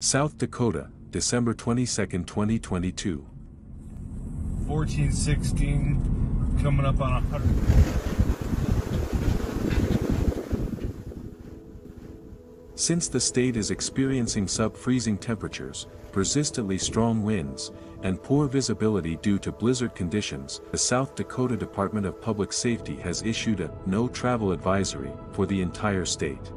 South Dakota, December 22, 2022. 14, 16, coming up on 100. Since the state is experiencing sub-freezing temperatures, persistently strong winds, and poor visibility due to blizzard conditions, the South Dakota Department of Public Safety has issued a no travel advisory for the entire state.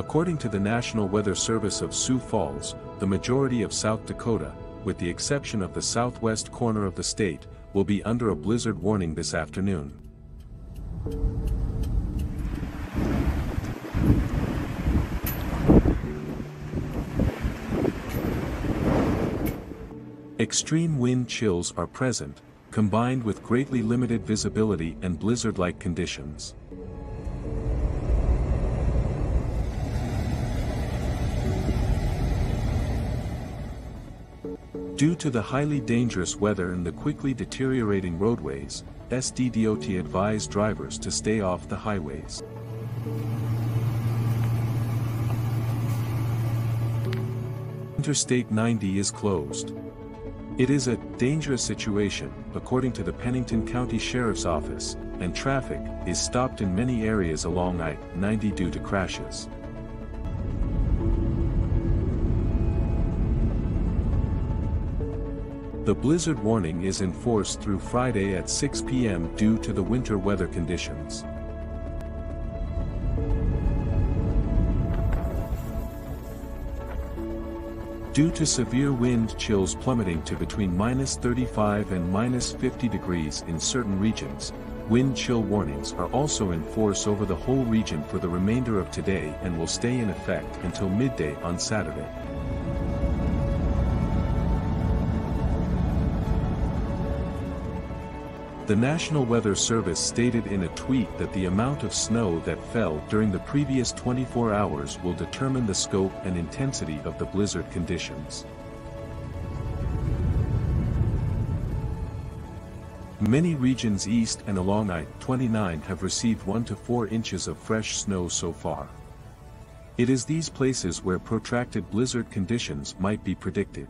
According to the National Weather Service of Sioux Falls, the majority of South Dakota, with the exception of the southwest corner of the state, will be under a blizzard warning this afternoon. Extreme wind chills are present, combined with greatly limited visibility and blizzard-like conditions. Due to the highly dangerous weather and the quickly deteriorating roadways, SDDOT advised drivers to stay off the highways. Interstate 90 is closed. It is a dangerous situation, according to the Pennington County Sheriff's Office, and traffic is stopped in many areas along I-90 due to crashes. The blizzard warning is enforced through Friday at 6 p.m. due to the winter weather conditions. Due to severe wind chills plummeting to between minus 35 and minus 50 degrees in certain regions, wind chill warnings are also in force over the whole region for the remainder of today and will stay in effect until midday on Saturday. The National Weather Service stated in a tweet that the amount of snow that fell during the previous 24 hours will determine the scope and intensity of the blizzard conditions. Many regions east and along I-29 have received 1 to 4 inches of fresh snow so far. It is these places where protracted blizzard conditions might be predicted.